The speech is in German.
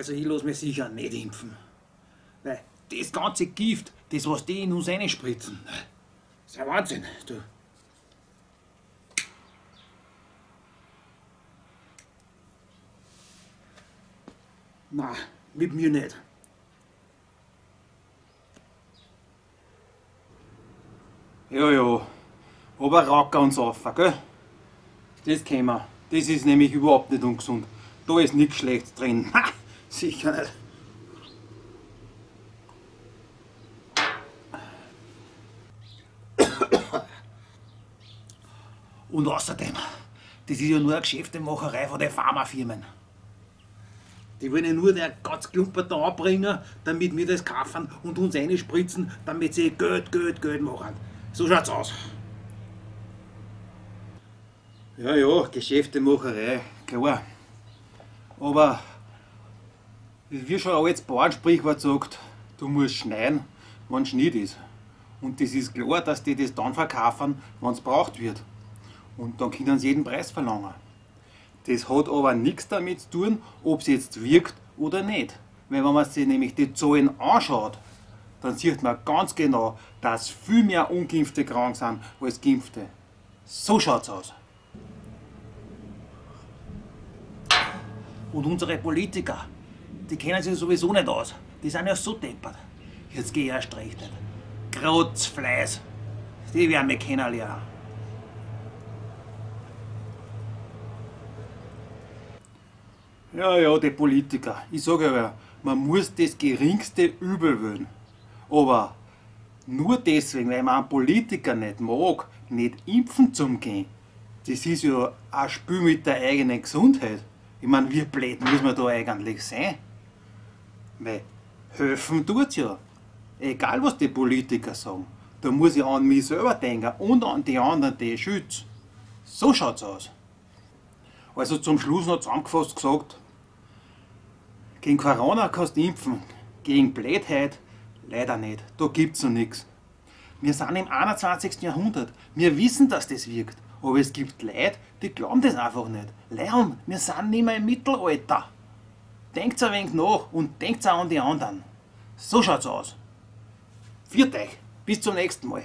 Also ich lasse mich sicher nicht impfen. Weil das ganze Gift, das was die in uns reinspritzen, das ist ein Wahnsinn. Du. Na, mit mir nicht. Ja, ja. Aber Racker und Saufen, gell? Das kennen wir. Das ist nämlich überhaupt nicht ungesund. Da ist nichts Schlechtes drin. Sicher nicht. Und außerdem, das ist ja nur eine Geschäftemacherei von den Pharmafirmen. Die wollen ja nur der ganz Klumper da anbringen, damit wir das kaufen und uns einspritzen, damit sie Geld, Geld, Geld machen. So schaut's aus. Ja, ja, Geschäftemacherei, klar. Aber, wie schon ein altes Bauernsprichwort sagt, du musst schneiden, wenn Schnitt ist. Und das ist klar, dass die das dann verkaufen, wenn es braucht wird. Und dann können sie jeden Preis verlangen. Das hat aber nichts damit zu tun, ob es jetzt wirkt oder nicht. Weil wenn man sich nämlich die Zahlen anschaut, dann sieht man ganz genau, dass viel mehr Ungeimpfte krank sind als Geimpfte. So schaut's aus. Und unsere Politiker, die kennen sich sowieso nicht aus. Die sind ja so deppert. Jetzt geh ich erst recht nicht. Grotzfleiß. Die werden mich kennenlernen. Ja, ja, die Politiker. Ich sage ja, man muss das geringste Übel wählen. Aber nur deswegen, weil man einen Politiker nicht mag, nicht impfen zu gehen, das ist ja ein Spiel mit der eigenen Gesundheit. Ich meine, wie blöd muss man da eigentlich sein? Weil helfen tut's ja. Egal was die Politiker sagen. Da muss ich an mich selber denken und an die anderen, die ich schütze. So schaut's aus. Also zum Schluss noch zusammengefasst gesagt, gegen Corona kannst du impfen, gegen Blödheit leider nicht. Da gibt's noch nichts. Wir sind im 21. Jahrhundert. Wir wissen, dass das wirkt. Aber es gibt Leute, die glauben das einfach nicht. Leon, wir sind nicht mehr im Mittelalter. Denkt ein wenig nach und denkt auch an die anderen. So schaut's aus. Viert euch. Bis zum nächsten Mal.